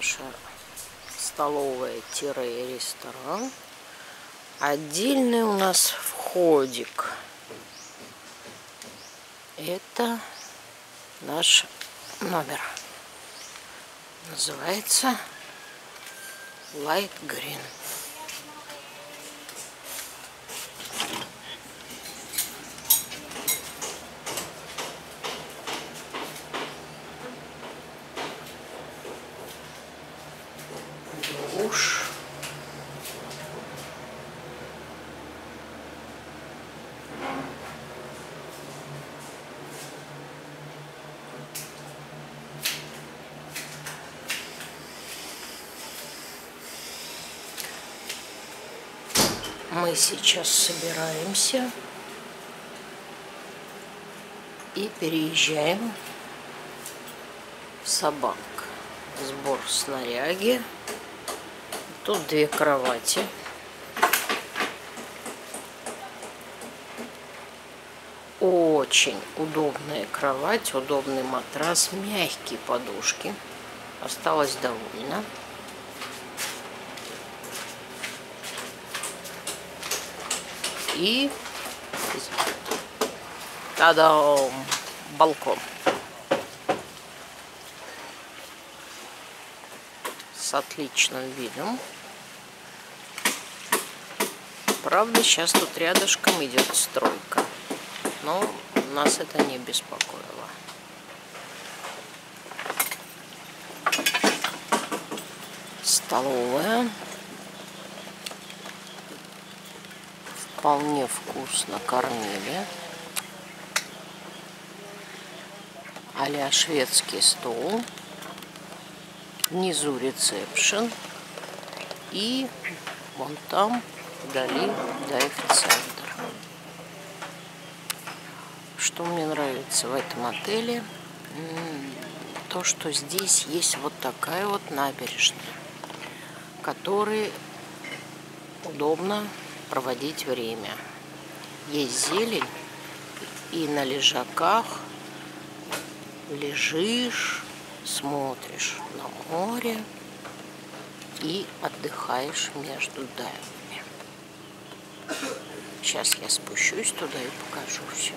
Наша столовая-ресторан. Отдельный у нас входик. Это наш номер. Называется Light Green. Душ. Мы сейчас собираемся и переезжаем в Собак. Сбор снаряги. Тут две кровати. Очень удобная кровать, удобный матрас, мягкие подушки. Осталось довольно. И та-дам! Балкон. С отличным видом. Правда, сейчас тут рядышком идет стройка. Но нас это не беспокоило. Столовая. Вполне вкусно кормили. а шведский стол. Внизу ресепшн. И вон там вдали дайв-центр. Что мне нравится в этом отеле? То, что здесь есть вот такая вот набережная, которой удобно проводить время. Есть зелень, и на лежаках лежишь, смотришь на море и отдыхаешь между дайвами. Сейчас я спущусь туда и покажу все.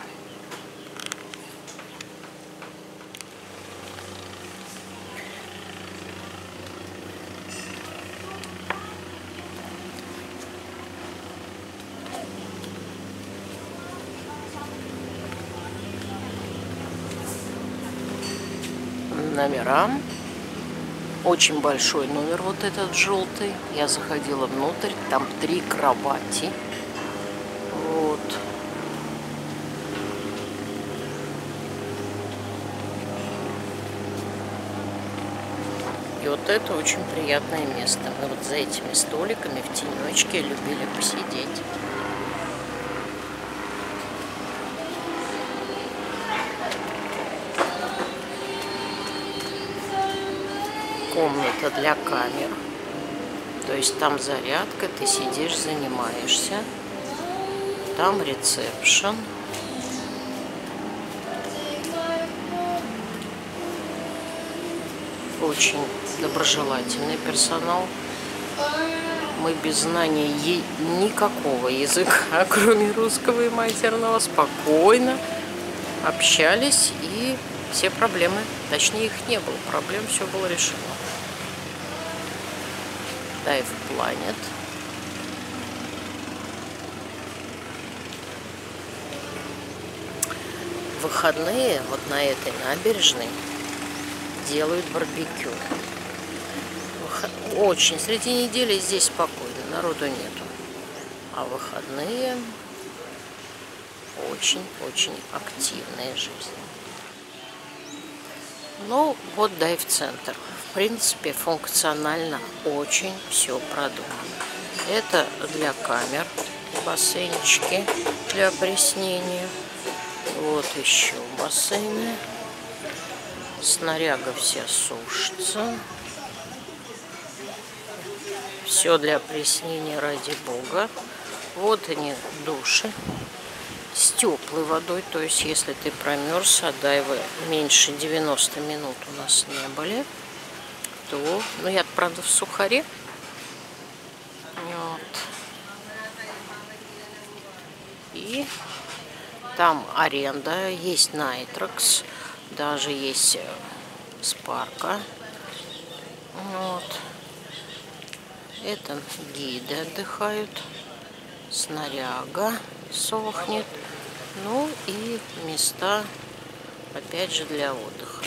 Номера. Очень большой номер вот этот желтый. Я заходила внутрь, там три кровати. Вот. И вот это очень приятное место. Мы вот за этими столиками в тенечке любили посидеть. Комната для камер. То есть там зарядка, ты сидишь, занимаешься. Там ресепшн. Очень доброжелательный персонал. Мы без знания никакого языка, кроме русского и матерного, спокойно общались и все проблемы, точнее их не было, проблем все было решено. Dive Planet. Выходные вот на этой набережной делают барбекю. Очень. Среди недели здесь спокойно, народу нету. А выходные очень-очень активная жизнь. Ну, вот дайв-центр. В принципе, функционально очень все продумано. Это для камер, бассейнчики для опреснения. Вот еще бассейны. Снаряга вся сушится. Все для опреснения ради бога. Вот они души с теплой водой. То есть, если ты промерз, а дайвы меньше 90 минут у нас не были, что. Ну, я, правда, в Сухаре. Вот. И там аренда, есть Найтракс, даже есть э, Спарка. Вот. Это гиды отдыхают. Снаряга сохнет. Ну и места, опять же, для отдыха.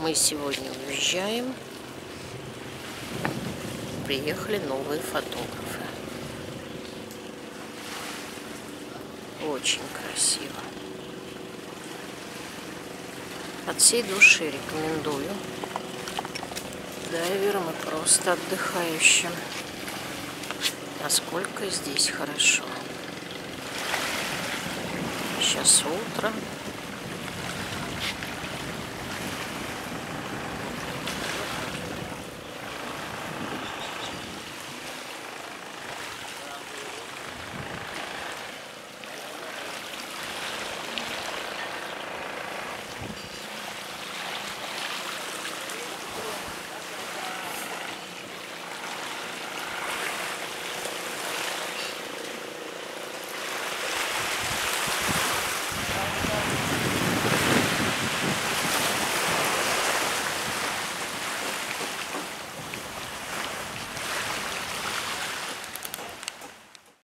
Мы сегодня уезжаем. Приехали новые фотографы. Очень красиво. От всей души рекомендую дайверам и просто отдыхающим. Насколько здесь хорошо. Сейчас утро.